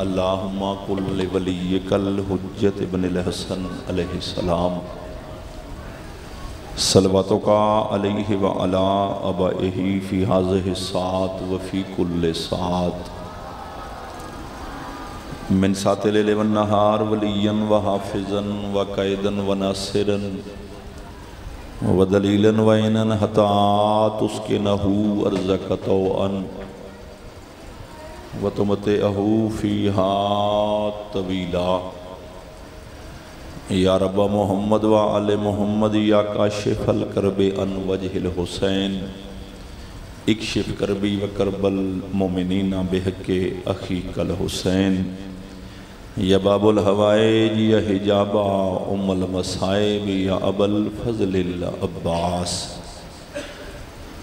अल्लाहुम्मा कुल का अलैहि व अला अब यही फ़ी हाज़ सात वफ़ी कुल सात मिन सातिल नहार वलियन व हाफिजन व कैदन व नासिरन व दलीलन व इनन व तुमत अहू हा तवीला। या रब मोहम्मद व आल मोहम्मद, या काशिफल करबे अन वजहिल हुसैन। इकशिफ करबी व करबल मोमिनीना बेहके अखी कल हुसैन। या बाबुल हवाएज या हिजाबा, उमल मसाइब या अबल फजल अब्बास।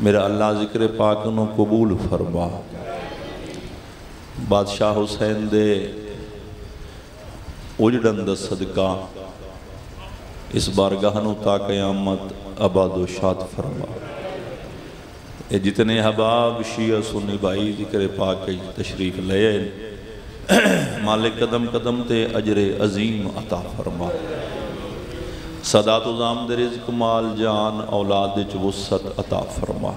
मेरा अल्लाह ज़िक्र पाक नु कबूल फरमा। बादशाह हुसैन दे उजड़न द सदका। इस बारगाह ता कयामत शाद फरमा। ये जितने हबाब शिया सुन्नी भाई ज़िक्र पाक तशरीफ़ ले मालिक कदम कदम ते अजरे अजीम अता फरमा। सदात उजाम दरिज कमाल जान औलाद वसत अता फरमा।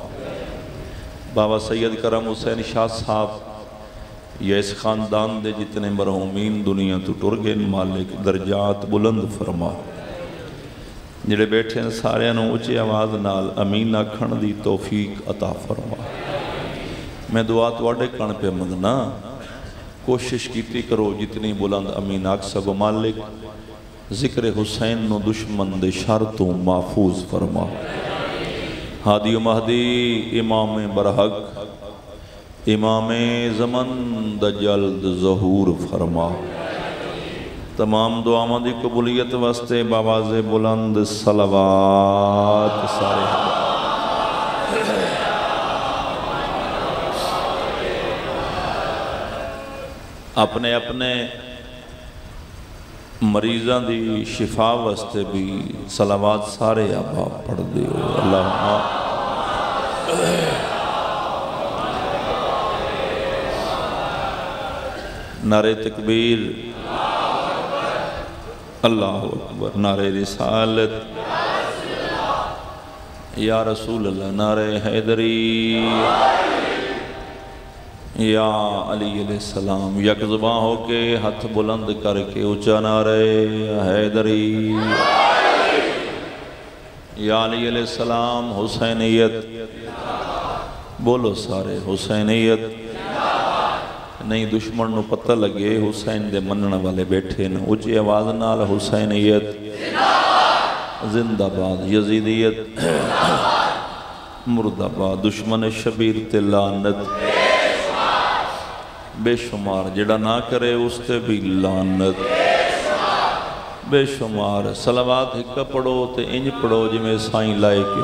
बाबा सैयद करम हुसैन शाह साहब या इस खानदान दे जितने मरहूमीन दुनिया तो टुर गए मालिक दर्जात बुलंद फरमा ਜਿਹੜੇ ਬੈਠੇ ਨੇ ਸਾਰਿਆਂ ਨੂੰ ਉੱਚੀ ਆਵਾਜ਼ ਨਾਲ ਅਮੀਨ ਆਖਣ ਦੀ ਤੌਫੀਕ ਅਤਾ ਫਰਮਾ ਮੈਂ ਦੁਆ ਤੁਹਾਡੇ ਕਣ ਪੇ ਮੰਗਣਾ ਕੋਸ਼ਿਸ਼ ਕੀਤੀ ਕਰੋ ਜਿਤਨੀ ਬੁਲੰਦ ਅਮੀਨ ਆਖ ਸਕੋ ਮਾਲਿਕ ਜ਼ਿਕਰ ਹੁਸੈਨ ਨੂੰ ਦੁਸ਼ਮਨ ਦੇ ਸ਼ਰ ਤੋਂ ਮਾਫੂਜ਼ ਫਰਮਾ ਹਾਦੀ ਮਹਦੀ ਇਮਾਮ ਬਰਹਕ इमाम ज़मन जल्द ज़हूर फरमा। तमाम दुआव की कबूलीत वास्ते बाबाज बुलंद सलवात सारे। अपने अपने मरीज़ों की शिफा वास्ते भी सलावाद सारे आप पढ़ हो। अल्लाह नारे तकबीर। अल्लाह अकबर, नारे रिसालत। या रसूल अल्लाह नारे हैदरी। या अली सलाम यक जुबा हो के हथ बुलंद करके ऊँचा नारे हैदरी। या अली सलाम हुसैनियत। बोलो सारे हुसैनियत। नहीं दुश्मन ਨੂੰ ਪਤਾ ਲੱਗੇ ਹੁਸੈਨ ਦੇ ਮੰਨਣ ਵਾਲੇ ਬੈਠੇ ਨੇ ਉੱਚੀ ਆਵਾਜ਼ ਨਾਲ ਹੁਸੈਨੀਅਤ ਜ਼ਿੰਦਾਬਾਦ ਯਜ਼ੀਦੀਅਤ ਮੁਰਦਾਬਾਦ ਦੁਸ਼ਮਨ ਸ਼ਬੀਰ ਤੇ ਲਾਨਤ ਬੇਸ਼ੁਮਾਰ ਜਿਹੜਾ ਨਾ ਕਰੇ ਉਸ ਤੇ ਵੀ ਲਾਨਤ ਬੇਸ਼ੁਮਾਰ ਸਲਾਵਾਤ ਇੱਕ ਪੜੋ ਤੇ ਇੰਜ ਪੜੋ ਜਿਵੇਂ ਸਾਈਂ ਲਾਏ ਕਿ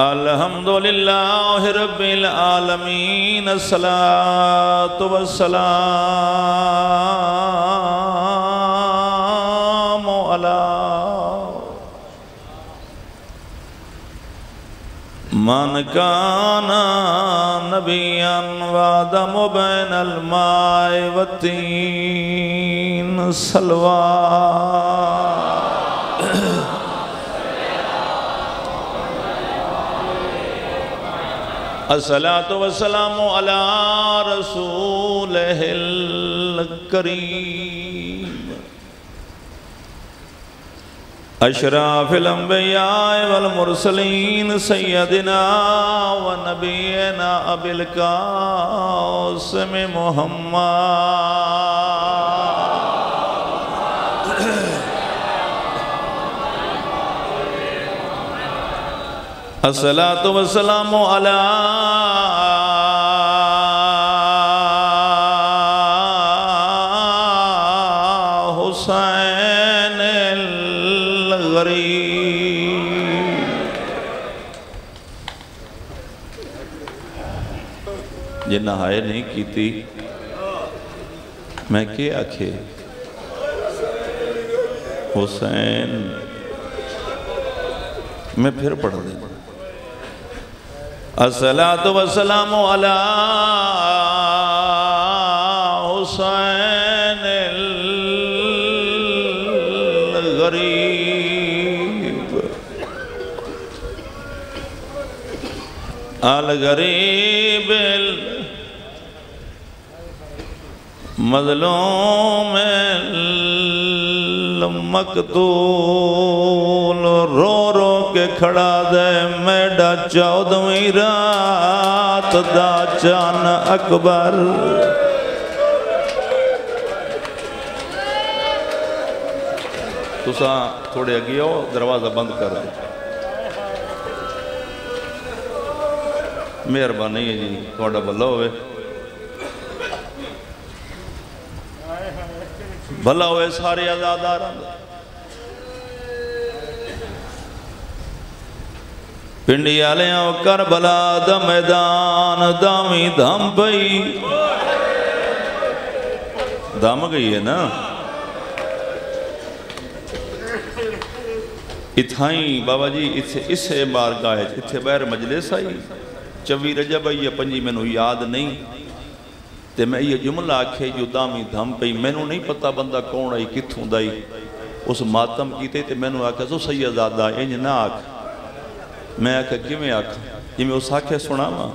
अल्हम्दुलिल्लाह रब्बिल आलमीन अस्सलातु वस्सलाम अला मन काना नबियन वादम बैनल माए वतीन सलवा असलात वसलाम अला रसूल करीम। अशराफिलम्बिया वलमुरसलीन सैयदना व नबीना अबिल कासम मोहम्मद। असला तो अला हुसैन जे नहाए नहीं की मैं के आखे हुसैन मैं फिर पढ़ देना असला तो वसलाम अला हुसैन गरीब। अल गरीब मजलूम मकतूल रो रो के खड़ा दे, मेडा चौदवी रात दा चान अकबर। तुसा थोड़े अगे आओ, दरवाज़ा बंद कर दो। मेहरबानी है जी, थोड़ा भला हो भला होए सारे आजादार आले कर भला द मैदान दामी धम पई दम गई है ना इथाई बाबा जी इथे इसे बारगाह इथे बहर मजलिस आई चवी रजब आई पंजी मैनू याद नहीं तो मैं ये जुमला आखे जो दामी धम पई मैनू नहीं पता बंदा कौन आई कितों दाई उस मातम किते तो मैनू आख्या सो सैयदादा इंज ना आख मैं आख्या किमें आख? जिमें उस आख्या सुना वा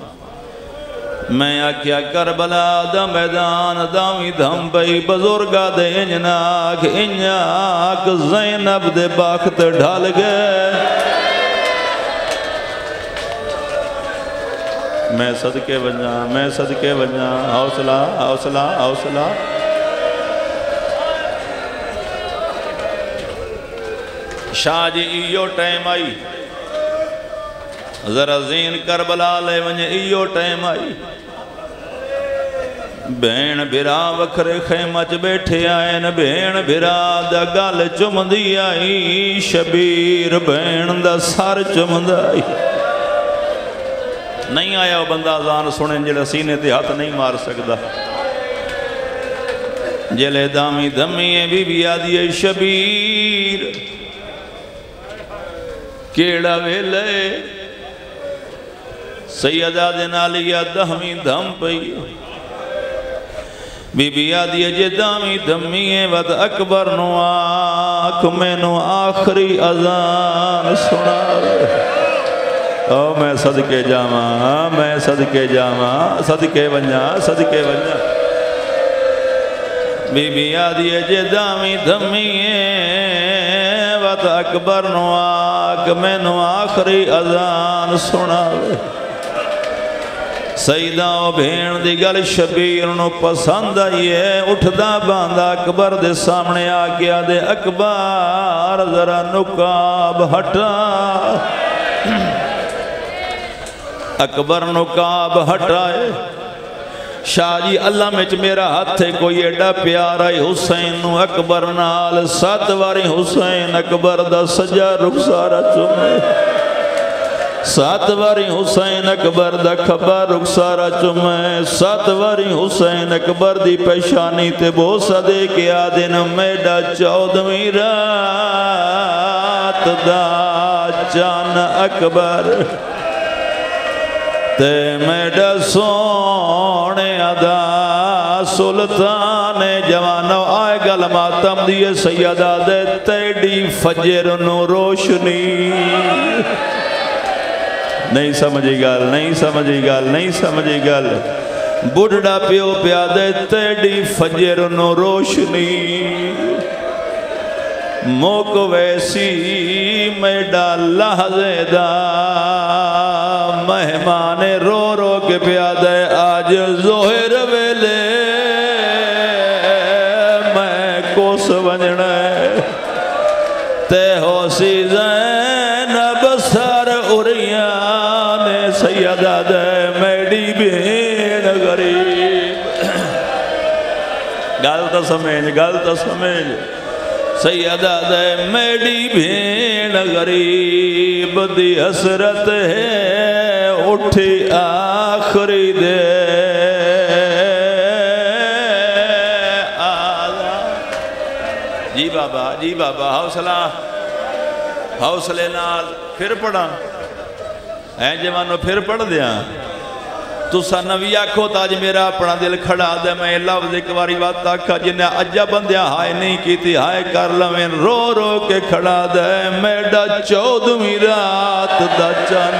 मैं आख्या, करबला दा मैदान दावी धम पई बुजुर्गा दे इंज ना आख इंज आख, जैनब दे बख्त ढल गए। मैं सदके वजा, मैं सदके वजा, हौसला हौसला हौसला। शाह जी इो टाइम आई। जरा जीन करबला ले वञे, इहो टाइम आई। भेण भिरा वखरे खेम च आहिनि, भेण भिरा गल चुमंदी आई, शबीर भेण दा सर चुमंदा आई। नहीं आया बंदा अजान सुने जेड़ा सीने ते हथ नहीं मार सकता जेले दामी दमी बीबी आदि शबीर। केड़ा वेले सैयदा दे दहमी धम पई। बीबी आदि जे दामी दमी वत अकबर नो आख, मैनू आखरी अजान सुना। ओ, मैं सदके जावा, मैं सदके जावा, सदके वञा सदके वञा। बीबी आदि जे दामी धमी वत अकबर नो आख, मैनू आखिरी अजान सुनावे सईदा भेण की गल शबीर पसंद आई है उठदा बांदा अकबर दे सामने आ गया दे अकबर जरा नुकाब हटा अकबर नुकाब हटाए शाह जी अल्लाह में मेरा हाथ है कोई एडा प्यार है हुसैन अकबर नाल सत बारी हुसैन अकबर दा सजा रुखसारा चुमे सत बारी हुसैन अकबर दा खबा रुखसारा चुमे सत बारी हुसैन अकबर दी पहचानी ते बोसा दे के आ दिन मेडा चौदवी रात दा चन अकबर। ते मेडा सोने अदा सुल्तान जवानो आए गल मातम दिए सैयदा दे तेडी फजर नु रोशनी। नहीं समझी गल, नहीं समझी गल, नहीं समझी गल। बुढ़ा प्यो प्या दे तेडी फजर नु रोशनी। मोक वैसी मेडा लहजेदा। मेहमान रो रो के प्याद आज जोहर वेले। मैं कोस वंजण। ते हो सी जैनब सर उरिया ने सैयदा दे मेरी भेण गरीब। गल तो समझ, गल तो समझ। सैयदा दे मेरी भेण गरीब दी हसरत है, उठे आखरी दे। जी बाबा जी बाबा, हौसला। हौसले नाल फिर पढ़ा। ऐ जवानों, फिर पढ़ दिया तुसा नवी आखो तो अज मेरा अपना दिल खड़ा दे, मैं लफ्ज एक बारी बात आखा जिन्हें अजा बंदिया हाय नहीं की हाय कर लवे, रो रो के खड़ा दे मेरा चौदहवीं रात दा चन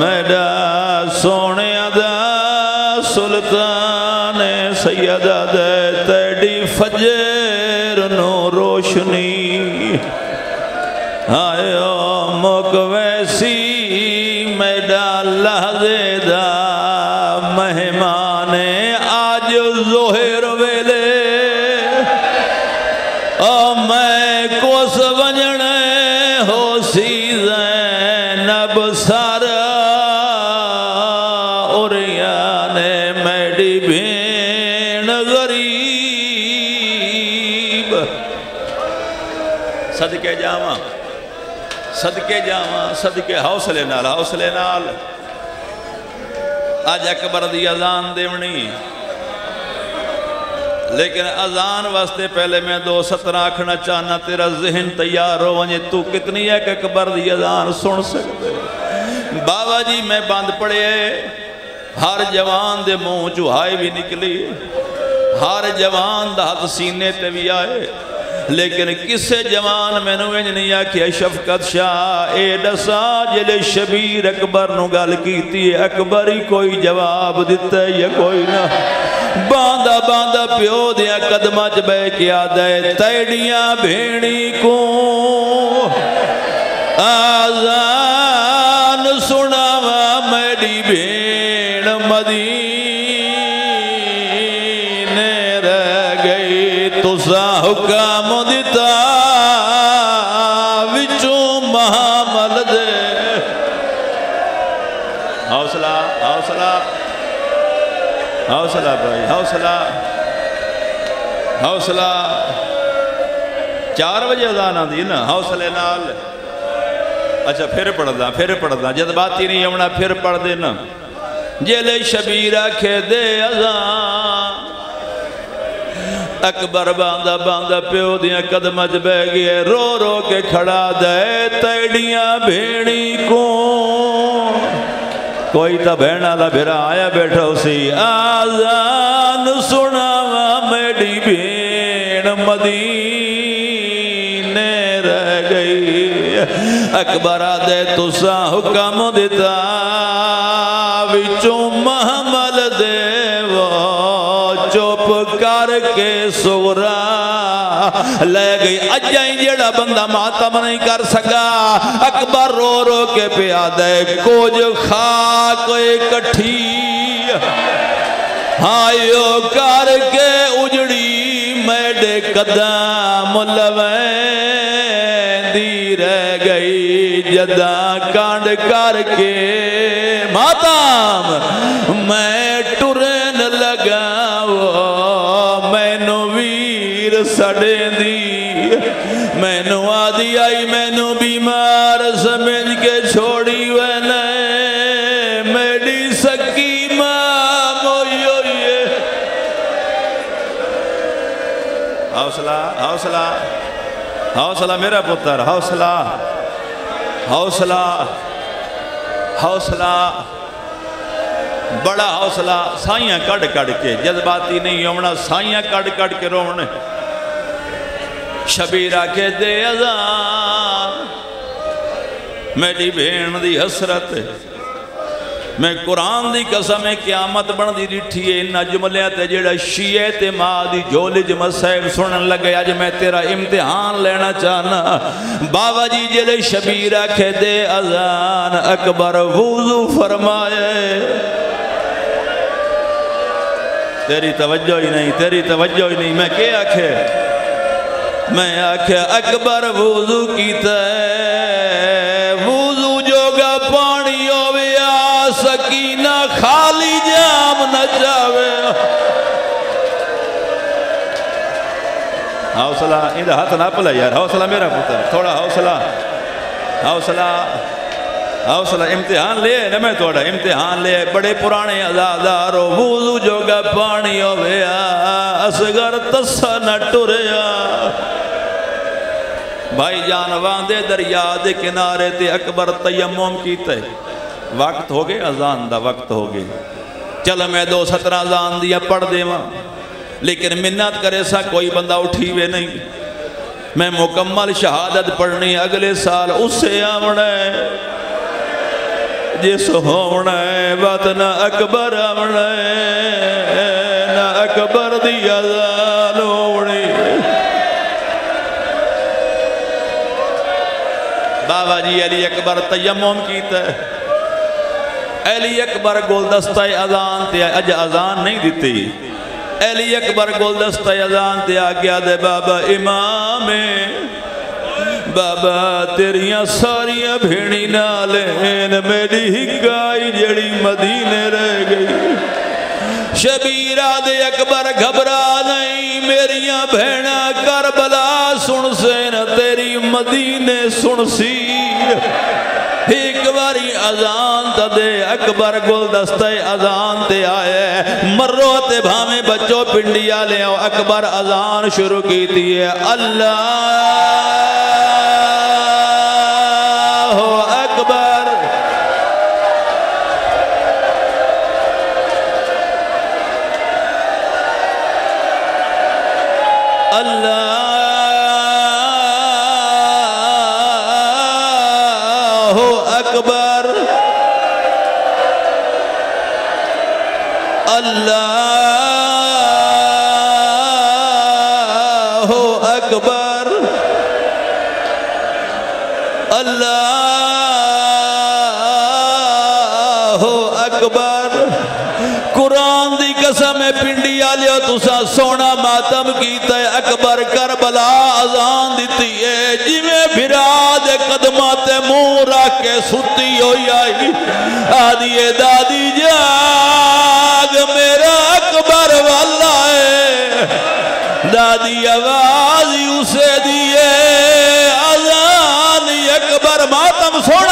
मेरा सोने दा, सुल्तान सैयदा दे तेरी फजर नो रोशनी। आयो वैसी सदके जावा, सदके हौसले नाल हौसले नाल। अज अकबर की अजान देवनी। लेकिन अजान वास्ते पहले मैं दो सत्र आखना चाहना, तेरा जहन तैयार हो वजे तू कितनी है अकबर की अजान सुन सकते बाबा जी, मैं बंद पड़े हर जवान दे मुँह चो हाय भी निकली। हर जवान का सीने ते भी आए। लेकिन किसे जवान मैनू इंज नहीं आखिया, शफकत शाह, ए दसा जल शबीर अकबर न गल की अकबर ही कोई जवाब दिता या कोई ना। बांदा बांदा प्यो दिया कदम च बह के आद तैडिया भेड़ी को। आजान हौसला हौसला चार बजे अजान आती ना, हौसले नाल। अच्छा फिर पढ़दा फिर पढ़दा जज्बाती नहीं आना फिर पढ़ देना। जेले शबीर आखे दे अकबर बांदा बांदा प्यो दिया कदम च बह गया, रो रो के खड़ा दे, तैडिया भेड़ी को कोई तो बहन वाला फिर आया बैठा सी। आजान सुनावा मेरी भेण मदीने रह गई। अकबर दे तुसा हुक्म दिता, विचों महमल देवो, चुप करके सोरा ले गई अजा ही जेड़ा बंदा मातम नहीं कर सका अकबर रो रो के पिया दे कुछ खा खाक इकट्ठी हायो करके उजड़ी मेरे कदम लवेंदी रह गई जदा कांड करके माताम मैं टुरन लगा वीर सड़े दी मैनू आदि आई मैनू बीमार समझ के छोड़ी वैन हौसला हौसला हौसला मेरा पुत्र हौसला हौसला हौसला बड़ा हौसला साइया कड़ कड़ के जज्बाती नहीं आना साइया कड़ कड़ के रोन शबीर आके दे अजान मेरी भेण दी हसरत, मैं कुरान दी कसम है, क्यामत बनती डिठी है, इन्ना जुमलिया ते जेड़ा शीए ते माँ दी झोली च मसैल सुनन लगे अज मैं तेरा इम्तिहान लेना चाहना। बाबा जी जेड़े शबीर आखे दे अजान अकबर वूजू फरमाए, तेरी तवज्जो ही नहीं, तेरी तवज्जो ही नहीं। मैं क्या आखे मैं आख्या अकबर वूजू कीता वूजू जोगा पानी होवे, आ सकीना खाली जाम न जावे। हौसला इंदा हाथ ना पला यार। हौसला मेरा पुत्र, थोड़ा हौसला। हौसला हौसला, इम्तिहान ले ना मैं थोड़ा, इम्तिहान ले बड़े पुराने आजादार हो वूजू जोगा पानी होवे असगर तस्सा न टुरया। भाई जान वादे दरिया के किनारे ते अकबर तयम्मुम कीते। वक्त हो गए अजान का वक्त हो गए चल मैं दो सत्रह अजान दिया पढ़ देवा, लेकिन मिन्नत करे सा कोई बंदा उठी वे नहीं। मैं मुकम्मल शहादत पढ़नी अगले साल उससे आवना जिस होना है बत न अकबर आवना है न अकबर दी बाबा जी, अली अकबर तयम्मुम कीता अली अकबर गुलदस्ता अजान ते अज अजान नहीं दी अली अकबर गुलदस्ता अजान ते आ गया दे बाबा इमाम बाबा, तेरिया सारिया भेड़ी नाल मेरी हिगाई जड़ी मदीने रह गई। शबीरा दे अकबर घबरा मेरिया कर बला, सुन से न तेरी मदीने सुन सी एक बारी अजान दे, अकबर गुलदस्ते अजान ते आए। मरो ते भावे बच्चो पिंडिया ले अकबर अजान शुरू की है। अल्लाह! तुसा सोना मातम कीता है कर करबला अजान दी है। जिमें बिरा दे कदमा ते मुँह रख के सुती हो आई आदिए दादी जाग मेरा अकबर वाला है। दादी आवाज़ उसे दिए अजान अकबर मातम सोना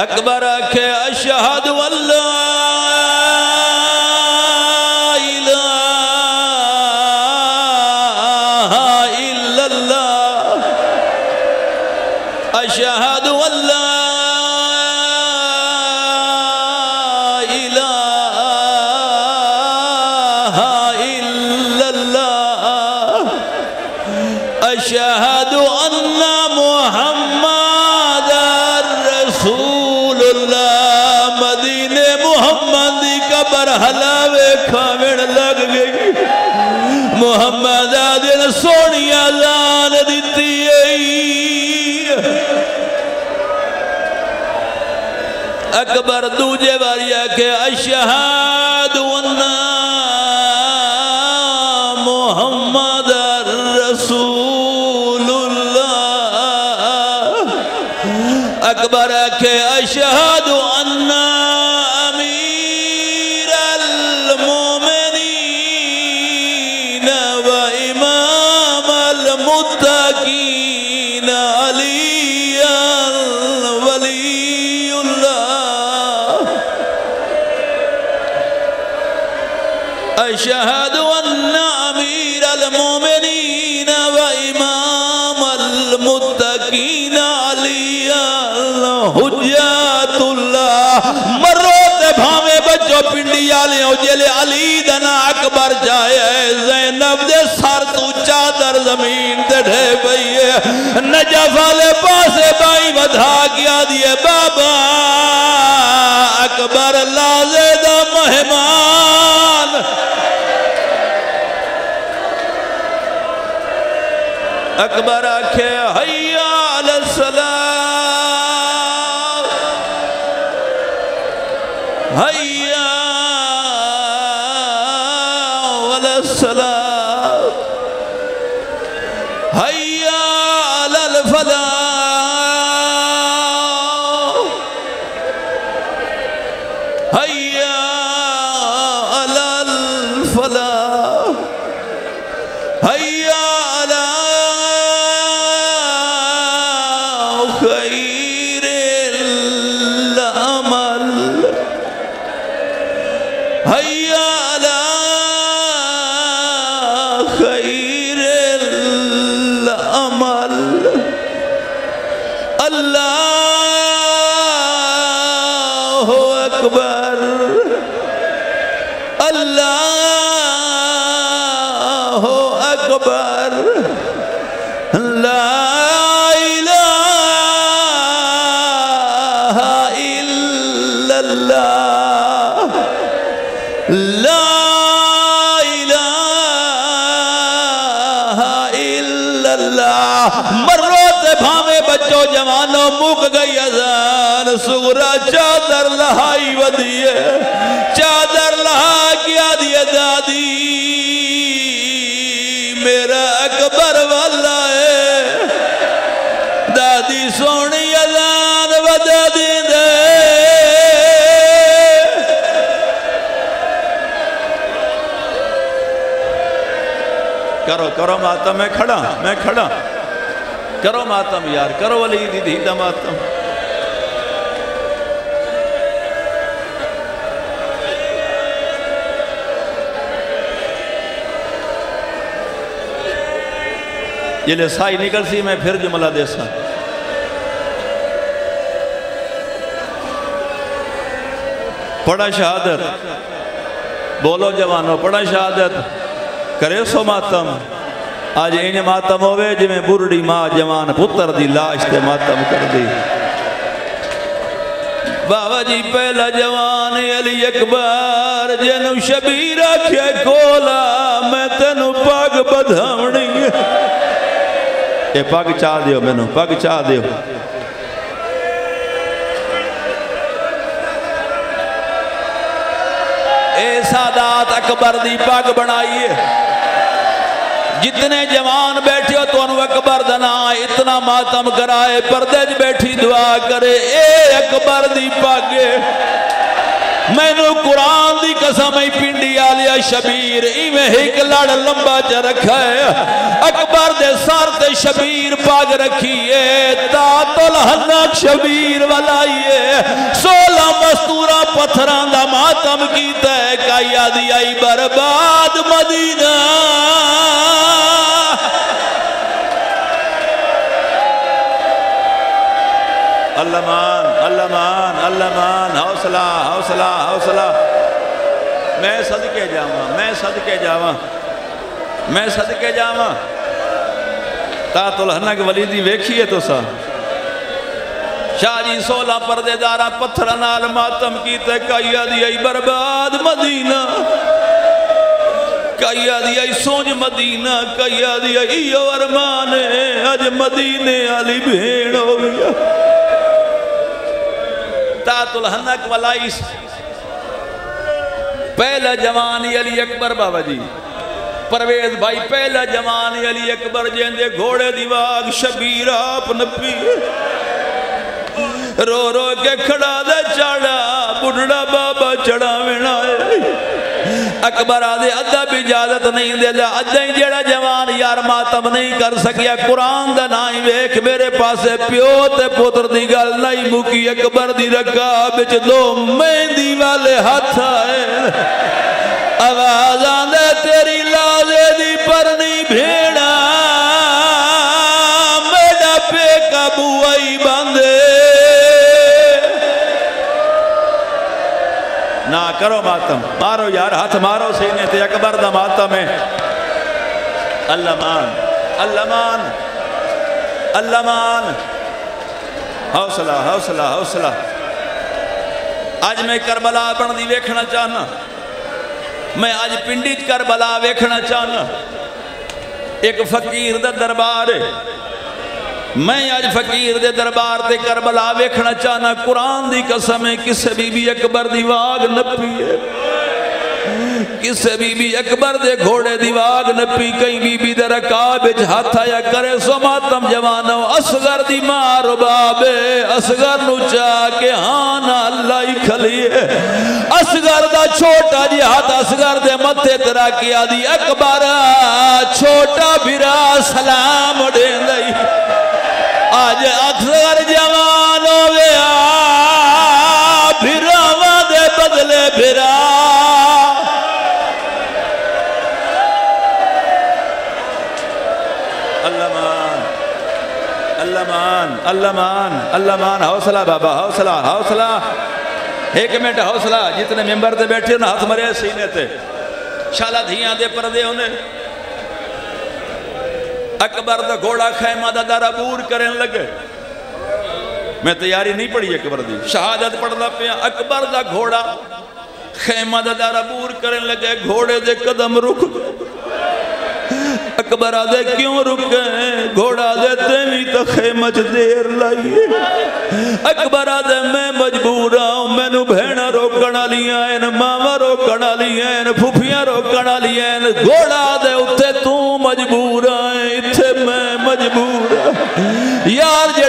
अकबर आखे अशहद अशहद अकबर दूजे बारी आखे अशहद मोहम्मद रसूल अकबर आखे अशहद अशहद अमीर अलमोमिनीन व इमाम अलमुत्तकीन मरो ते भावे बच्चो पिंडी आले हो जेले अली दना अकबर जाए। जैनब दे सर तू चादर ज़मीन ते ढे पई है नजफ वाले पासे बाई बधा गया दिए बाबा। अकबर लाजे दा मेहमान। अकबर मरो ते भावे बच्चो जवानो, मुक गई अजान। सुगरा चादर लहाई वधिए, चादर लहा क्या दिए दादी। मेरा अकबर वाला है। दादी सोनी अजान दी दे करो करो माता, मैं खड़ा मैं खड़ा। करो मातम यार, करो वली दीदी दी मातम ज़िले साई निकल सी मैं फिर जुमला देसा। पढ़ा शहादत। बोलो जवानो, पढ़ा शहादत। करे सो मातम। आज इन मातम होवे जिमें बुरड़ी माँ जवान पुत्र दी लाश ते मातम कर दी बाबा जी पहला जवान अली अकबर जनु शबीर आख्या कोला मैं तेनु पग बधावनी ये पग चा दियो मैनू पग चा दियो सादात अकबर दी पग बनाई है जितने जवान बैठे हो तो अकबर दना इतना मातम कराए, पर्दे च बैठी दुआ करे। ए अकबर दी पग। मैनू कुरान दी कसम ही पिंडी आलिया शबीर, इवें एक लड़ लंबा च रखा है। अकबर दे सर ते शबीर पग रखिए तातुल हनक शबीर वलाइए सोलह मस्तूरा पत्थर का मातम है। काया दी आई बर्बाद मदीना। अल्लामान अल्लामान अल्लामान हौसला हौसला हौसला। मैं सदके जावा, मैं सदके जावा, मैं सदके जावा। तातुल हनक वली दी वेखी है तुसा। शाह जी सोलह परदेदारा पत्थर नाल मातम कीते, काइया दी आई बर्बाद मदीना। काइया दी आई सोज मदीना, काइया दी आई अरमान अज मदीने वाली भेड़ हो गया तातुल हनक वलाई पहला जवान अली अकबर बाबा जी। परवेज भाई, पहला जवान अली अकबर, जेंदे घोड़े दी वाग शबीर आप नपी रो रो के खड़ा दे चढ़ा बुढ़ा बाबा चढ़ा वेना अकबर आदे अद्धा भी इजाज़त नहीं दे अद्धा ही जेड़ा जवान यार मातम नहीं कर सकिया। कुरान दा ना ही वेख, मेरे पास प्यो ते पुत्र की गल नहीं मुकी अकबर की रगा बिच दो मेहंदी वाले हाथ आए। आवाज़ आंदे, तेरी लाजे दी परनी भेड़ा ना करो मातम। मारो यार, हाथ मारो सीने ते, अकबर दा मातम है। अल्लामान अल्लामान अल्लामान हौसला हौसला हौसला। आज मैं करबला बनती वेखना चाहना। मैं आज पिंडी करबला वेखना चाहना। एक फकीर दा दरबार है। मैं अज फकीर दे दरबार ते करबला वेखना चाहना, कुरान दी कसम है, किसे बीबी अकबर दी वाग नपी है। किसे बीबी अकबर दे घोड़े दी वाग नपी कई बीबी दे रकाब विच हाथ आया करे, सो मातम जवानो असगर दी मार बाबे असगर नु चा के हाँ ना अल्लाह ही खलिए। असगर दा छोटा जी हाथ असगर दे मथे ते रख आदी अकबर, छोटा बिरा सलाम देंदई आज अक्सर जवान हो गया फिरावा दे बदले फिरा। अल्लामान अल्लामान अल्लाह मान हौसला बाबा, हौसला हौसला। एक मिनट हौसला, जितने मेंबर से बैठे ना हाथ मरे सीने ते। शाला धियाँ दे परदे होने। अकबर का घोड़ा खैमा का दारा बूर करन लगे। मैं तैयारी नहीं पढ़ी अकबर की शहादत पढ़ना पे अकबर का घोड़ा खैमा का दारा बूर करन लगे, घोड़े के कदम रुक अकबर आदे क्यों रुके घोड़ा दे तेवी तो खेमा देर लाइए अकबर आदे मैं मजबूर हूँ, मैनू भेण रोकण आलिया हैं मावा रोकण आलिया हैं फुफियाँ रोकण आलिया हैं घोड़ा दे उत्ते तू मजबूर है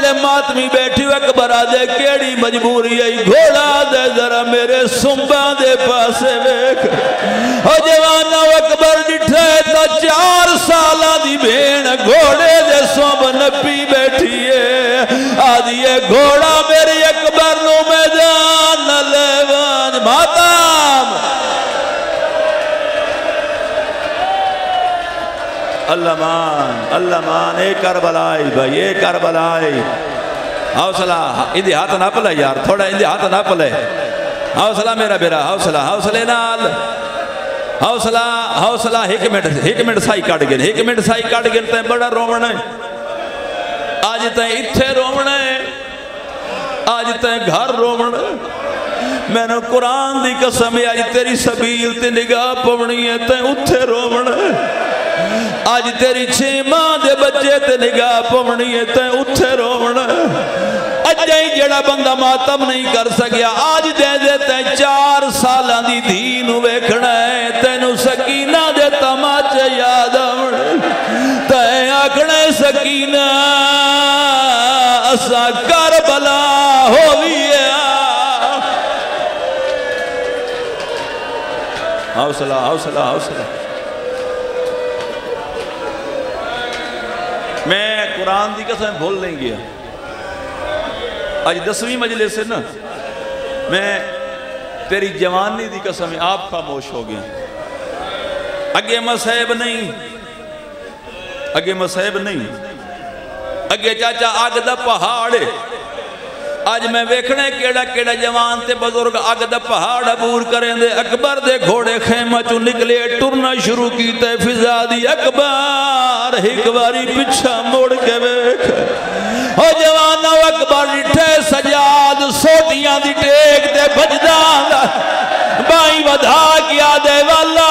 जेड़े मातमी बैठी अकबर दे केड़ी मजबूरी आई। घोड़ा दे जरा मेरे सुंबा दे पासे वेख। ओ जवाना अकबर डिठे तो चार साल दी भेण घोड़े दे सोब नपी बैठी है आदि घोड़ा मेरे अकबर अल्लाह मान अल्लाह मान, ए करबलाई भाई, ए करबलाई हौसला इंदे हाथ ना पले यार, थोड़ा इंदे हाथ ना पले हौसला मेरा बेरा हौसला हौसले नाल। हौसला हौसला एक मिनट एक मिनट साई कट गए एक मिनट साई कट गए तैं बड़ा रोवना है। अज तैं इथे रोवना है। अज तैं घर रोवना मैंने कुरान की कसम अज तेरी सबील ते निगाह पवनी है, तैं उथे रोवना अज तेरी छे माँ दे बच्चे ते निगाह पवनी है, तैं उथे रोवना। ही जेड़ा बंदा मातम नहीं कर सकिया आज दे दे तैं चार साल दी धी वेखना है, तेन सकीना दे तमाचे याद आवन। तैं आखना सकीना, असा कर बला हो। भी हौसला हौसला हौसला मैं कुरान की कसम भूल नहीं गया। अज दसवीं मजले से ना? मैं तेरी जवानी की कसम आप खामोश हो गया। अगे मसैब नहीं, अगे मसैब नहीं। अगे चाचा अग का पहाड़ अज मैं वेखना केड़ा केड़ा जवान ते बुज़ुर्ग अग द पहाड़ अबूर करें दे अकबर दे घोड़े खेमा चू निकले, टुरना शुरू किया फिजा दी अकबर एक बारी पिछा मुड़ के वेख। ओ जवान, अकबर डिठे सजाद सोटियाँ दी टेक ते बजदा बाई वधा किया दे वाला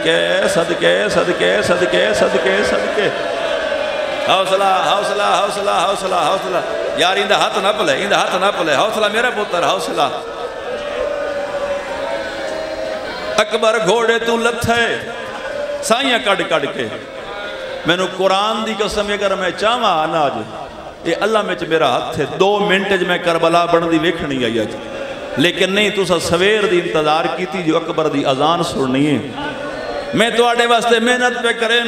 सदके सदके सदके सदके सदके सदके। हौसला हौसला हौसला हौसला हौसला। यार इंदा हाथ ना पले इंदा हाथ ना पले। हौसला मेरा पुत्र, हौसला। अकबर घोड़े तू लथे साइया कड़ कड़ के। मैनू कुरान की कसम, अगर मैं चाहवा अनाज, ये अल्लाह में मेरा हाथ है। दो मिनट च मैं करबला बनती वेखनी आई अज लेकिन नहीं, तुसा सवेर की इंतज़ार की जो अकबर की अजान सुननी है। मैं थोड़े वास्ते मेहनत पे करें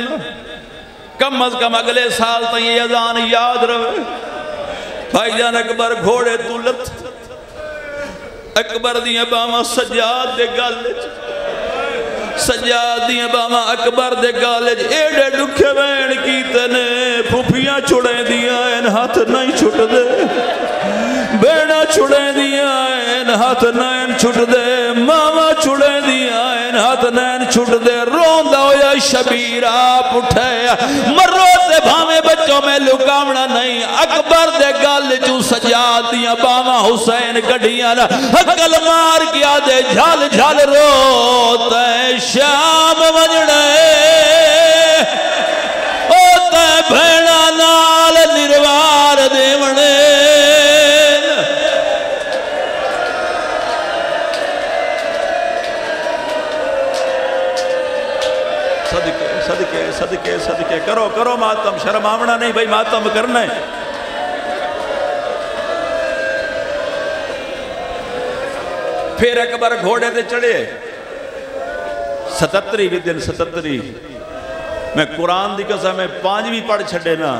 कम अज कम अगले साल तक अजान याद रहे भाईजान अकबर घोड़े तू लथ। अकबर दिया बावा सजाद दे गल सजाद दिया बावा अकबर दे गल एडे दुखे वैन कीते ने फुफियाँ छुड़े दिया हाथ नहीं छुटदे। बेड़ा छुड़े दिया हाथ नैन छुट दे मावा छुड़े दिया हाथ नैन छुट दे रोंदा होया, शबीर आप मरो से भावे बच्चों में लुकावना नहीं। अकबर दे गल चू सजा दिया बावा हुसैन गड्डियाँ हकल मार गया दे झल झल रो श्याम वजने करो करो मातम शर्म आवना नहीं भाई, मातम करना है। फिर अकबर घोड़े ते चढ़े। भी दिन सतहतरी मैं कुरान की कसम मैं पांचवी पढ़ छे ना।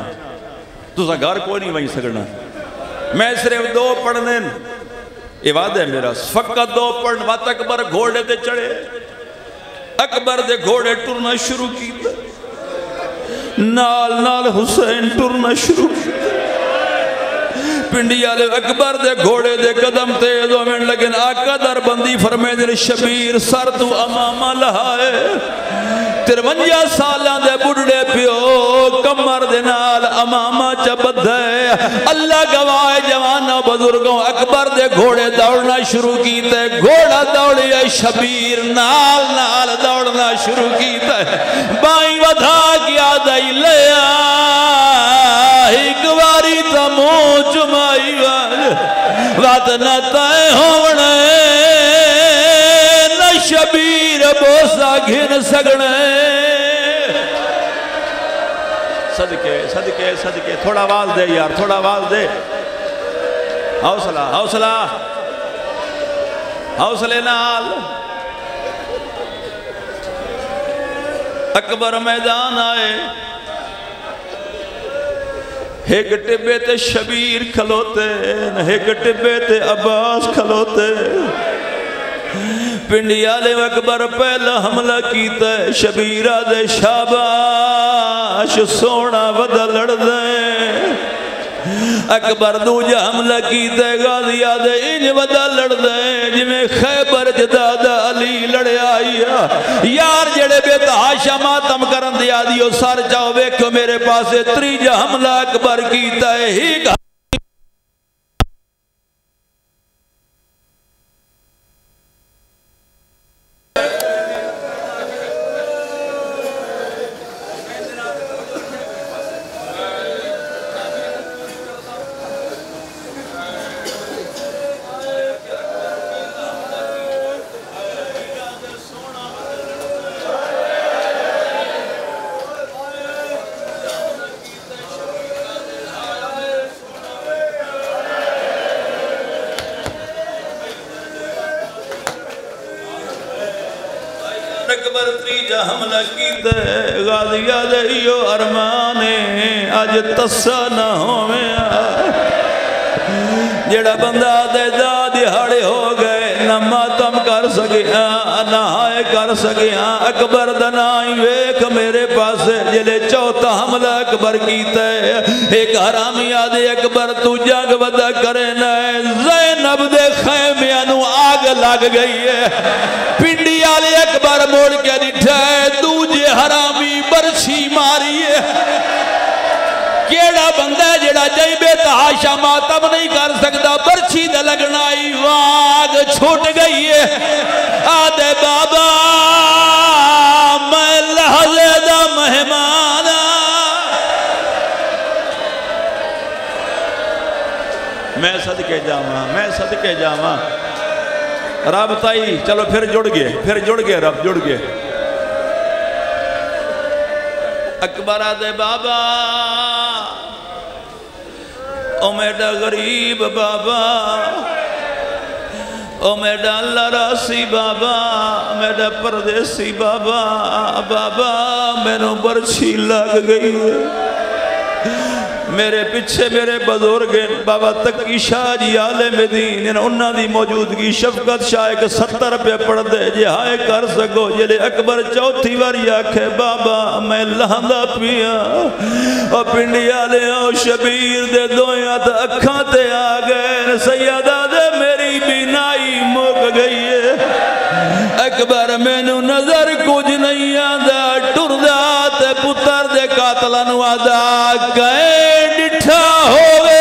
तुसा घर कोई नहीं वही सकना मैं सिर्फ़ दो पढ़ने ये वाद है मेरा, फकत दो पढ़ अकबर घोड़े ते चढ़े। अकबर दे घोड़े टुरना शुरू किया नाल नाल हुसैन टुरना शुरू। पिंडी वाले अकबर दे घोड़े दे कदम तेज होने लगे आका दर बंदी फरमे शबीर, सर तू अमामा लहाए। तिरवंजा साल बुढ़े प्यो कमर दे नाल अमामा च बधे। अल्लाह गवाए जवाना बुज़ुर्गों, अकबर दे घोड़े दौड़ना शुरू कीते। घोड़ा दौड़िया शबीर नाल नाल दौड़ना शुरू कीता। बाई वधा क्या दई लिया। एक बारी तो मुँह चुमाई वत न तय होने न शबीर बोसा घिन सगने सदके सदके सदके, थोड़ा आवाज़ दे यार, थोड़ा आवाज़ दे। हौसला हौसला। हौसले नाल। अकबर मैदान आए। एक टिब्बे ते शबीर खलोते एक टिब्बे ते अब्बास खलोते। पिंडी आले अकबर पहला हमला किया शबीरा दे शाबाश, सोना वदा लड़ दे अकबर दूजा हमला किया गाजिया दे इंज वदा लड़ दे जिमें खैबर च दादा अली लड़िया यार जेड़े बेतहाशा मातम करन दिया दियो सर जाओ वेखो मेरे पास, त्रीजा हमला अकबर किया त्रीजा हमला कीते गाजिया दे इयो अरमाने अज तस्सा ना होवे जेड़ा बंदा दे दा दिहाड़े हो गए न मातम कर सकिया ना हाय कर सकिया अकबर दनाई वेख मेरे पास, ज़िले चौथा हमला अकबर कीते एक हरामी आदे अकबर, तू जग बदा करे न। जैनब दे खैमिया आग लग गई है। पिंडी वाले अकबर मोड़ के दिठा, दूजे हरामी बरछी मारी है। केड़ा बंदा जेड़ा मातम नहीं कर सकता बरछी दे लगना वाग छूट गई है। आदे बाबा, मैं मेहमान मैं सदके जावा, मैं सदके जावा। रब ताई, चलो फिर जुड़ गए, फिर जुड़ गए, रब जुड़ गए। अकबर दे बाबा। ओ मेरा गरीब बाबा ओ मेरा लरासी बाबा मेरा परदेसी बाबा बाबा, मेनू बरछी लग गई है। मेरे पिछे मेरे बजुर्ग बाबा तकी शाह जी आले मदीन उन्होंने मौजूदगी शफकत शाह एक सत्तर रुपये पढ़ते जे हाय कर सको जे अकबर चौथी बारी आखे, बाबा मैं लहंदा पिया, और पिंडी आले शबीर दे दो अखा ते आ गए सैयदा दे मेरी बीनाई मुक गई है। अकबर, मैनू नज़र कुछ नहीं आता पुत्र तला आदा गए डिठा होवे।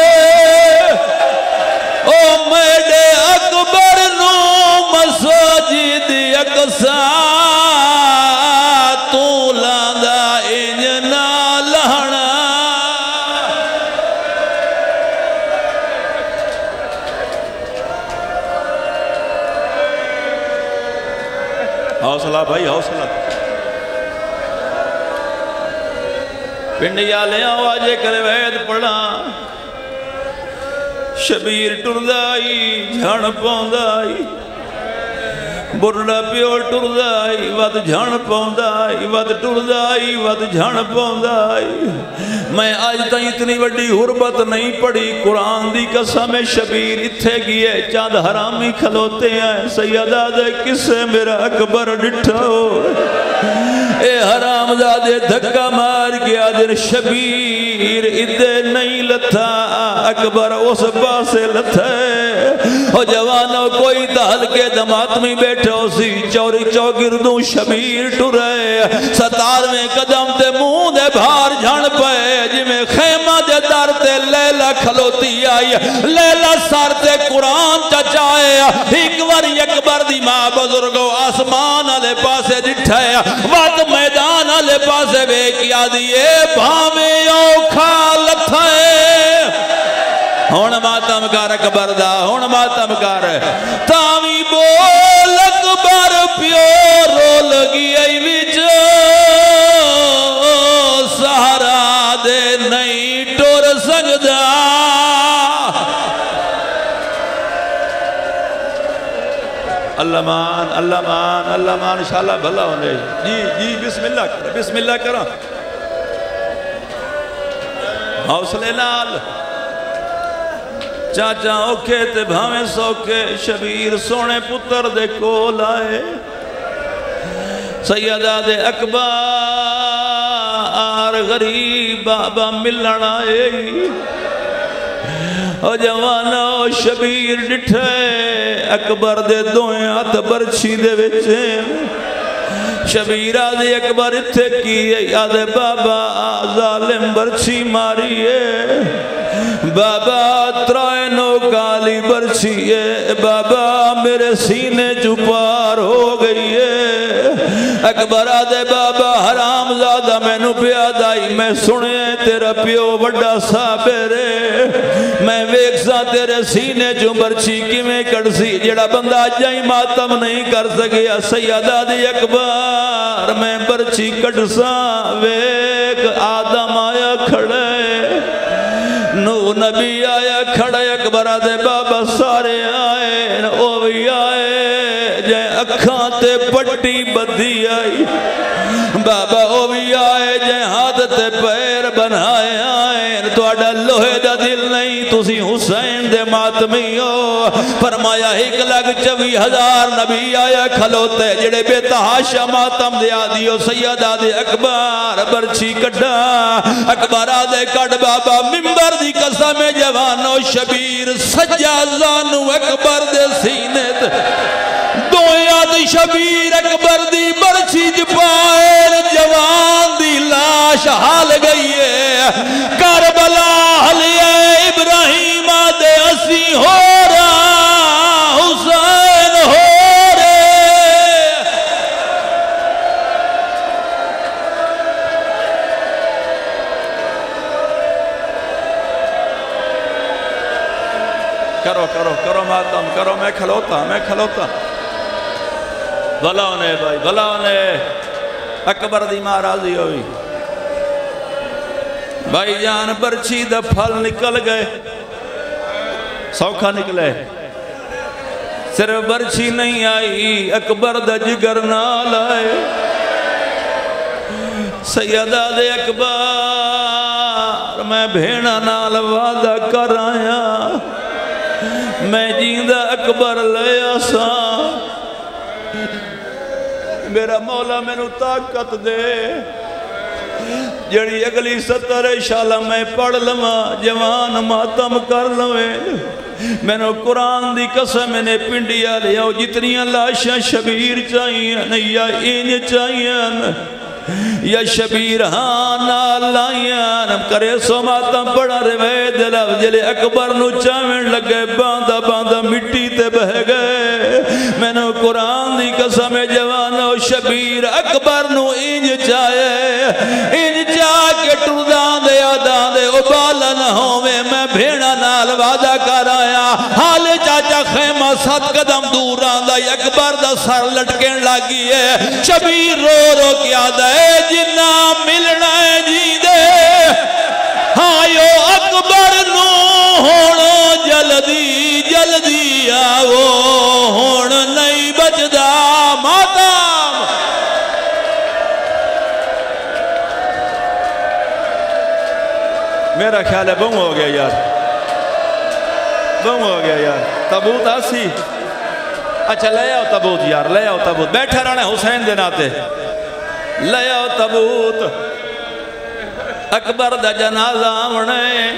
ओ मेरे अकबर नो मसाजिद अकसा पिंड वाले आवाजे कर वैद पढ़ा शबीर टुरदाई झण पौंदाई ਬੁਰੜਾ ਪਿਓ ਟੁਰਦਾ ਈ ਵਦ ਝਣ ਪਾਉਂਦਾ ਈ ਵਦ ਟੁਰਦਾ ਈ ਵਦ ਝਣ ਪਾਉਂਦਾ ਈ ਮੈਂ ਅੱਜ ਤਾਈਂ ਇਤਨੀ ਵੱਡੀ ਹੁਰਬਤ ਨਹੀਂ ਪੜੀ ਕੁਰਾਨ ਦੀ ਕਸਮ ਹੈ ਸ਼ਬੀਰ ਇੱਥੇ ਗਏ ਚੰਦ ਹਰਾਮੀ ਖਲੋਤੇ ਆ ਸੈਯਦਾ ਦੇ ਕਿਸੇ ਮੇਰਾ ए हराम जादे धक्का मार के आदर शबीर इदे नहीं लथा, अकबर उस पास लथे। ओ जवानों, कोई तो दाल के दमात में बैठो सी, चौरी चौगिरदू शबीर टुरे। सतारवें कदम ते मुँह दे भार झण पे, जिमे खेमा दे दर ते लैला खलोती आई, लैला सर ते कुरान च जाया एक बार अकबर दी माँ बुज़ुर्ग आसमान आले पासे डिठे वत मैदान आले पासे वेखिया दिए भावे औखा लथए हुन मातम कर अकबर दा हुन मातम कर। तावी बोल, अकबर प्यो, रोल गई विच। सहारा दे नहीं टुर सकदा। अल्लामान अल्लामान अल्लामान शाला भला होने। जी जी बिस्मिल्ला कर बिस्मिल्ला करा। हौसले नाल। चाचा औखे ते भावे सौखे, शबीर सोने पुत्र दे कोल आए। सैयदा दे अकबार, गरीब बाबा मिलना आए। ओ जवानो शबीर डिठे, अकबर दे दोए हथ बरछी दे विच। शबीर आदे अकबर इत्थे की आदे बाबा जालिम बरछी मारी है बाबा त्राए नो काली बरछी है बाबा मेरे सीने चुपार हो गई है अकबर आदे बाबा हराम ज़्यादा मैनू प्यादाई मैं सुने तेरा प्यो वड्डा साबेरे मैं वेखसा तेरे सीने चो बरछी किवें कड़सी जेड़ा बंदा अज ही मातम नहीं कर सकिया सैयदा दी अकबर मैं बरछी कड़सा वेख आदम आया खड़े नू नबी आया खड़े अकबर दे बाबा सारे आए ओ भी आए जै अखा ते पट्टी बधी आई बाबा, ओ भी आए जे हाथ ते पैर बनाए आए तो लोहे का दिल नहीं, तुसी हुसैन दे मातमी हो। फरमाया, एक लग चौबी हज़ार नबी आया खलोते, जेड़े बेतहाशा मातम दे आदियो सैयदा दे अकबर बरछी कड्डा। अखबारा दे कड बाबा, मिंबर दी कसम जवानो शबीर सज्जा जानू अकबर दे सीने ते। दो याद शबीर अकबर दी बरछी हाल गई है। करबला हलिया इब्राहिम दे असी हो करो करो करो मातम, करो, मैं खलोता मैं खलोता। भला ने भाई, भला ने अकबर दी महाराजी हो भाई जान बरछी द फल निकल गए सौखा निकले सिर्फ़ बरछी नहीं आई अकबर द जिगर नाल आए सैयदा दे अकबर मैं भेड़ा नाल वादा कर आया मैं जींदा अकबर लिया सा मेरा मौला मैनू ताकत दे जड़ी अगली सत्तर शाला मैं पढ़ लवा, जवान मातम कर लवे। मैनू कुरान दी कसम ने पिंडिया लिया जितनिया लाशा शबीर चाहिए या इन चाहिए या शबीर हाँ लाइयान करे सो मातम पड़ा रवे दिलव जले अकबर नु चावण लगे बांदा बांदा मिट्टी ते बह गए। मैनू कुरान दी कसम जवानो शबीर अकबर नु इंज चाहे। इंज चा के टुरदा दे, आदा दे उबालन होवे, मैं भेड़ा नाल वादा कर आया। हाल चाचा खेमा सत कदम दूर आंदा, अकबर दा सर लटकन लगी है। शबीर रो रो के आदा है, जिन्ना मिलना है जी दे हाँ यो अकबर नु होण जल्दी। चल दिया, वो हूँ नहीं बचदा। माता! मेरा ख्याल है बम हो गया यार। बम हो गया यार। तबूत आसी। अच्छा ले आओ तबूत यार, ले आओ तबूत। बैठे रहना हुसैन दे नाते। ले आओ तबूत। अकबर द जनाजा आने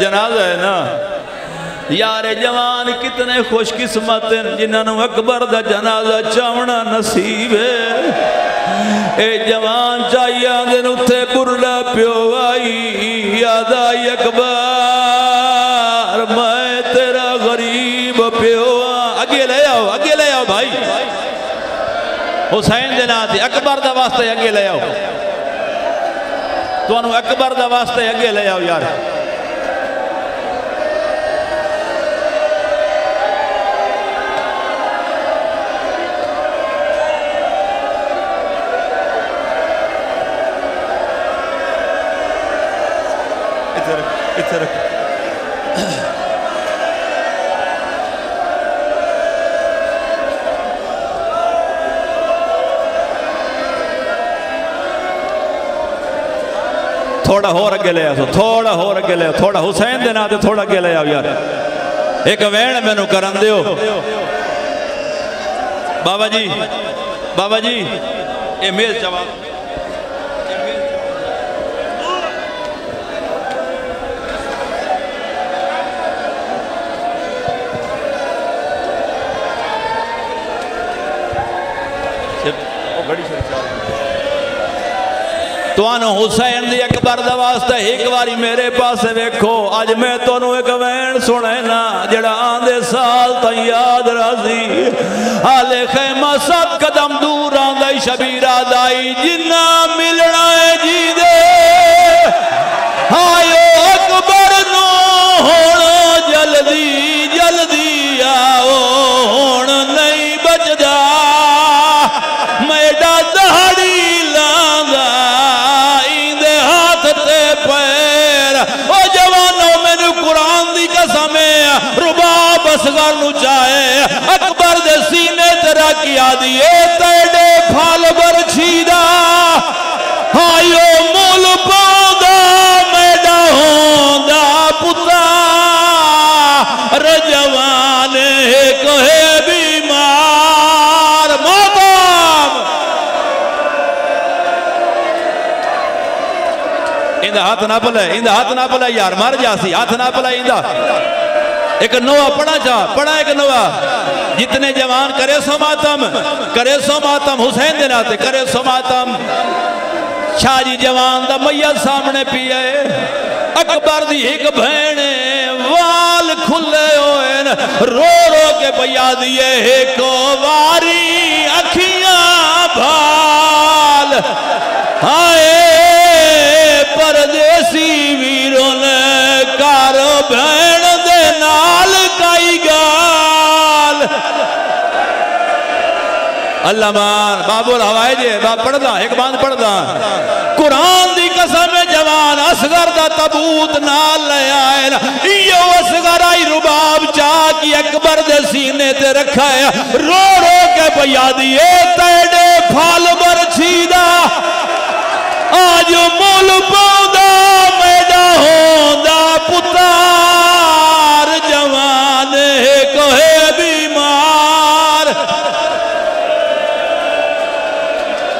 जनाजा है ना। यार जवान कितने खुशकिस्मत जिन्होंने अकबर का जनाजा चावना नसीब ए जवान चाहिए दिन उत्थे बुरला प्यो आई, याद आई अकबर, मैं तेरा गरीब प्यो अगे ले आओ, अगे ले आओ भाई। हुसैन के नाम से अकबर का वास्ते अगे ले आओ। तो अकबर का वास्ते अगे ले आओ यार। इधर थोड़ा होर अगे ले आओ थोड़ा होर अगे ले थोड़ा हुसैन के नाते थोड़ा अगे ले आओ यार। एक वैन मैनू कर बाबा जी बाबा जी ये मेल जवाब। ਤੁਹਾਨੂੰ ਹੁਸੈਨ ਦੀ ਅਕਬਰ ਦਾ ਵਾਸਤਾ ਇੱਕ ਵਾਰੀ ਮੇਰੇ ਪਾਸੇ ਵੇਖੋ ਅੱਜ ਮੈਂ ਤੁਹਾਨੂੰ ਇੱਕ ਵੈਣ ਸੁਣਾਣਾ ਜਿਹੜਾ ਆਂਦੇ ਸਾਲ ਤਾਂ ਯਾਦ ਰਾਜ਼ੀ ਹਾਲੇ ਖੈਮਾ ਸੱਤ ਕਦਮ ਦੂਰ ਆਂਦਾ ਸ਼ਬੀਰਾ ਦਾਈ ਜਿੰਨਾ ਮਿਲਣਾ ਹੈ ਜੀ ਦੇ ਹਾਇਓ ਅਕਬਰ ਨੂੰ ਹੁਣ नु चाहे अकबर दे सीने ते रखी आदी ए तेडे फल बरछीदा हायो मुल इंदा हाथ ना पले इंदा हाथ ना पले यार, मर जासी हाथ ना पले इंदा। एक नोआ पढ़ा जा, पढ़ा एक नवा। जितने जवान, करे सो मातम, करे सो मातम। हुसैन दे नाते, करे सो मातम। शाह जी जवान दा मैया सामने पिए अकबर दी एक भैन वाल खुले होए रो रो के पैया दिए एक वारी अखियाँ भाल। हाय अल्लाह बाबुल हवाए जे बाप पढ़दा, एक बाँध पढ़दा। कुरान दी कसम है, जवान असगर दा तबूत नाल ले आए ना। इयो असगर आई रुबाब चा की अकबर दे सीने ते रखा है। रो रो के भैया दिए तेडे फल बरछीदा। आज मुल पौधा मेडा होंदा पुतार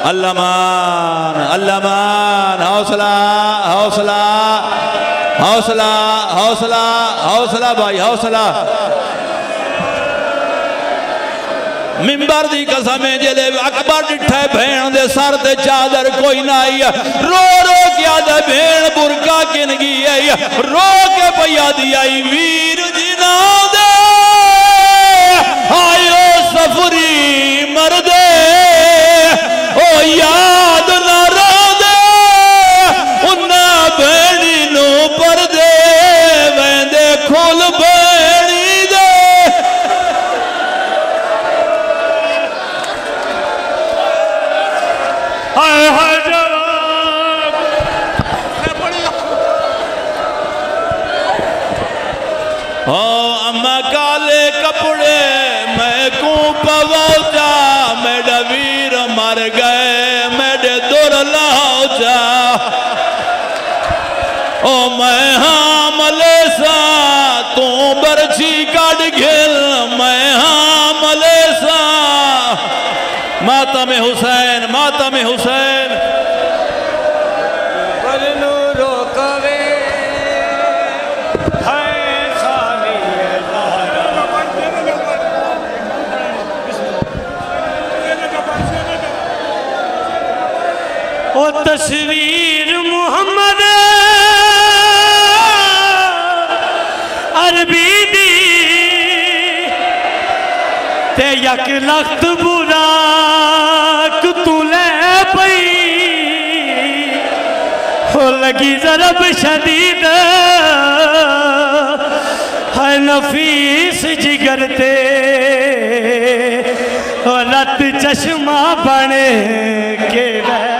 अल्लामान अल्लामान, हौसला हौसला हौसला हौसला हौसला भाई, हौसला। मिंबर दी कसम जेले अकबर डिठे भेण दे सर ते चादर कोई ना आई रो रो के आदे भेण बुरका किन गई आई रो के भैया दी आई, वीर जी ना दे। आयो सफरी मरदे ओ याद ना रोदे उन्ना भेड़ी नु परदे वेंदे खोल भेड़ी दे। हाय हाय ओ अम्मा काले कपड़े मैं को पवाचा मेरे वीर मर गए, मेरे दुर लाओ जा। ओ मैं हाँ मलेसा, तू बरछी कट गिल मैं हाँ मलेसा। माता में हुसैन माता में हुसैन। तस्वीर मोहम्मद। अरबी दी। ते यक लख्त बुराक तू ले पई। हो लगी जरब शदीद। है नफीस जिगर ते। रत चश्मा बने के रह।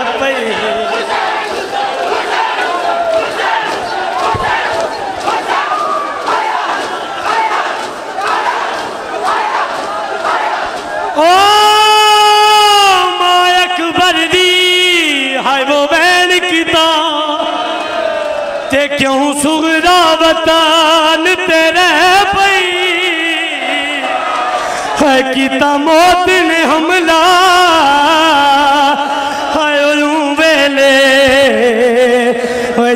क्यों सुगरा वतन तेरे पई? है किता मौत ने हमला? हाय वेले?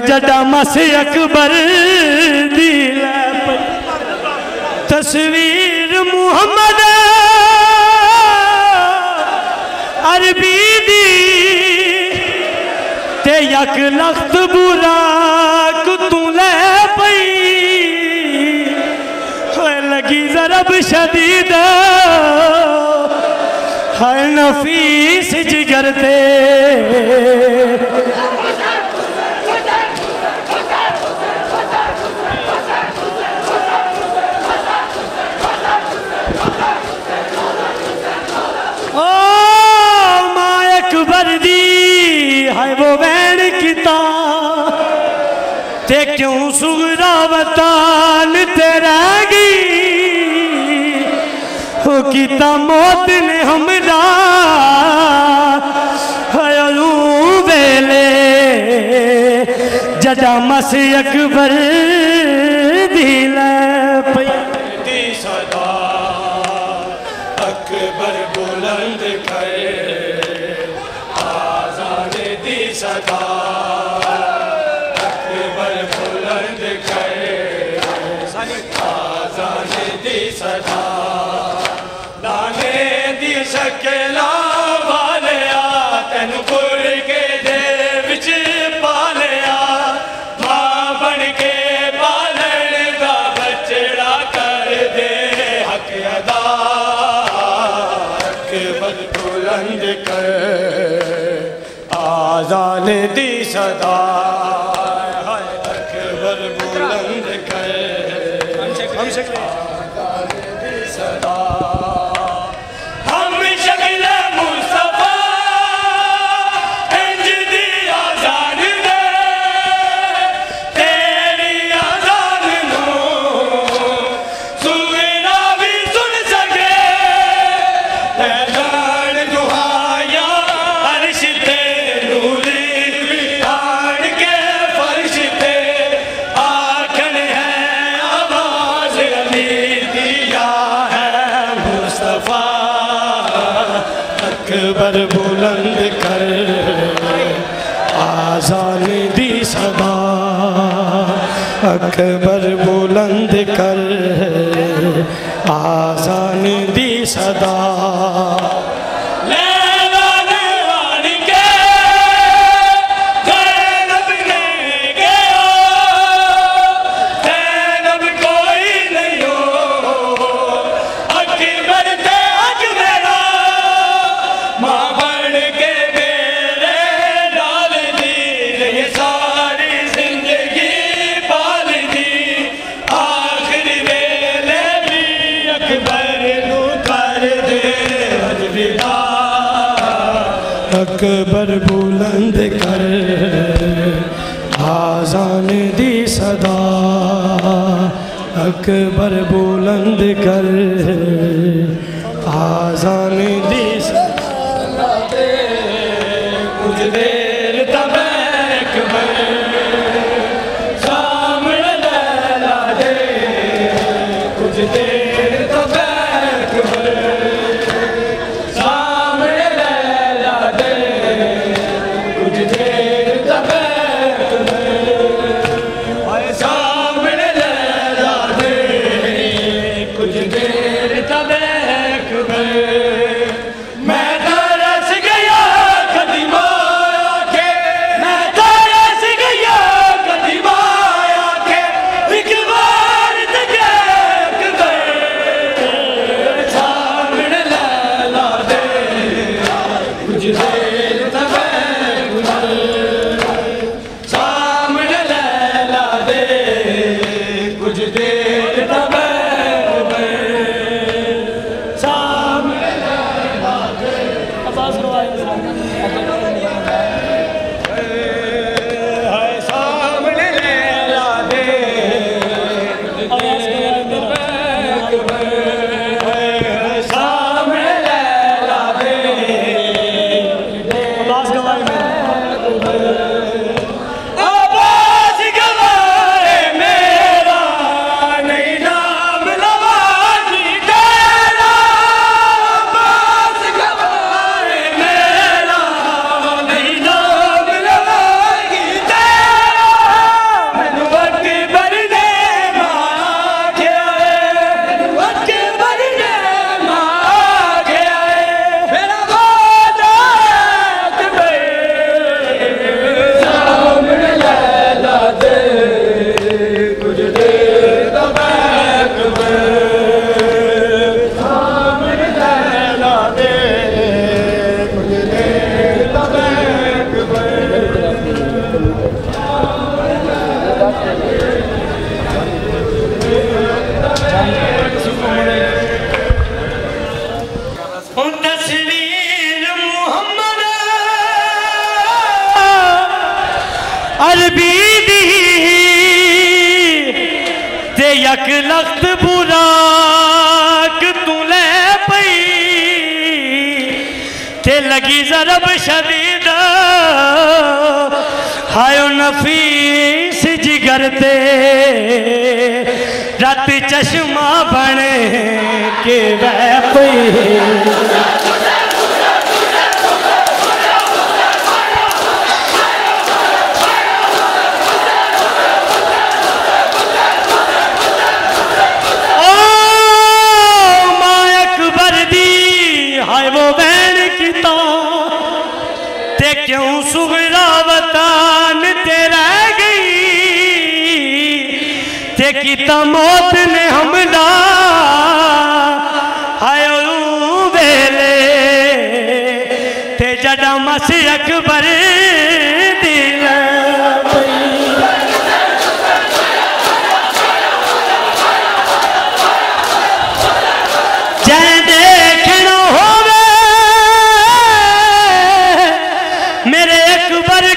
जडा मसी अकबर दी तस्वीर मुहम्मद अरबी दी यक लख्त बुराक तू ले पई लगी जरब शदीद। हर नफीस जिगर ते ते क्यों सुगरा वतान ते हो किता मौत ने हमरा बेले जदा मसी अकबर दी शकेला वालिया तेन पुर के दे विच पालिया माँ बन के पालन दा बचड़ा कर दे हक अदा अकबर बुलंद कर आजान दी सदा हाय अकबर बुलंद कर आजान अकबर बुलंद कर आसान दी सदा।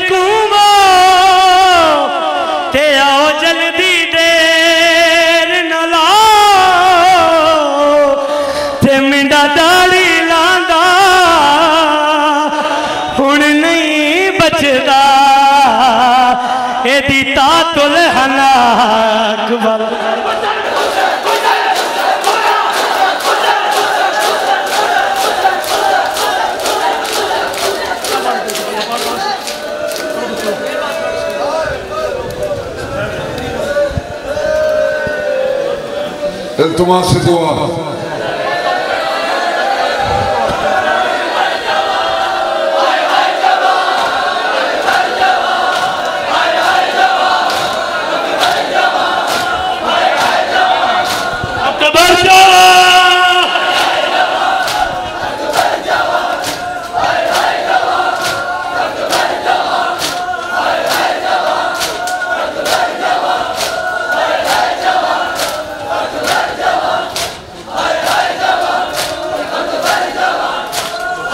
कुआ ते देर न लाओ। ते मिंडा दाड़ी नहीं बचदा। एदी हना। তোমার সে দোয়া